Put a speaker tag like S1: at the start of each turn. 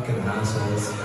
S1: Fucking assholes.